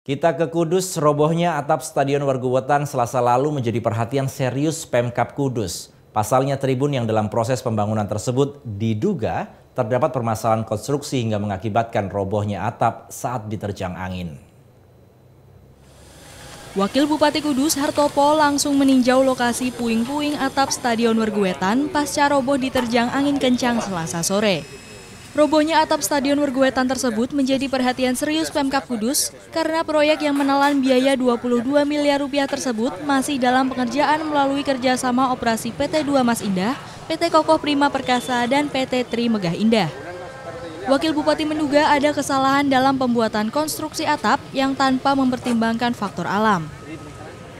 Kita ke Kudus, robohnya atap Stadion Warguwetan selasa lalu menjadi perhatian serius Pemkap Kudus. Pasalnya tribun yang dalam proses pembangunan tersebut diduga terdapat permasalahan konstruksi hingga mengakibatkan robohnya atap saat diterjang angin. Wakil Bupati Kudus Hartopo langsung meninjau lokasi puing-puing atap Stadion Warguwetan pasca roboh diterjang angin kencang selasa sore. Robohnya atap Stadion Werguetan tersebut menjadi perhatian serius Pemkap Kudus karena proyek yang menelan biaya 22 miliar rupiah tersebut masih dalam pengerjaan melalui kerjasama operasi PT 2 Mas Indah, PT Kokoh Prima Perkasa, dan PT Tri Megah Indah. Wakil Bupati menduga ada kesalahan dalam pembuatan konstruksi atap yang tanpa mempertimbangkan faktor alam.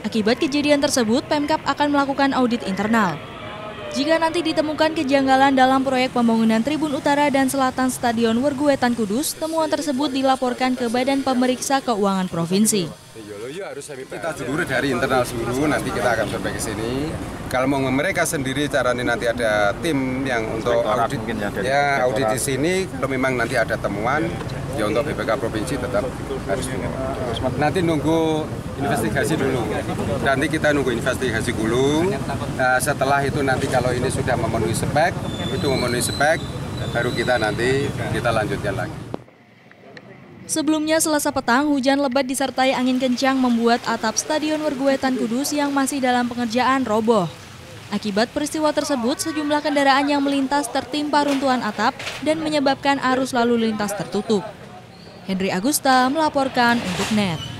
Akibat kejadian tersebut, Pemkap akan melakukan audit internal. Jika nanti ditemukan kejanggalan dalam proyek pembangunan Tribun Utara dan Selatan Stadion Werguetan Kudus, temuan tersebut dilaporkan ke Badan Pemeriksa Keuangan Provinsi. Kita dulu dari internal seluruh, nanti kita akan sampai ke sini. Kalau mau mereka sendiri, caranya nanti ada tim yang untuk audit, ya audit di sini. Kalau memang nanti ada temuan, ya untuk BPK Provinsi tetap harus Nanti nunggu investigasi dulu. Nanti kita nunggu investigasi dulu. Nah, setelah itu nanti kalau ini sudah memenuhi spek, itu memenuhi spek, baru kita nanti kita lanjutkan lagi. Sebelumnya selasa petang, hujan lebat disertai angin kencang membuat atap Stadion Werguetan Kudus yang masih dalam pengerjaan roboh. Akibat peristiwa tersebut, sejumlah kendaraan yang melintas tertimpa runtuhan atap dan menyebabkan arus lalu lintas tertutup. Henry Agusta melaporkan untuk NET.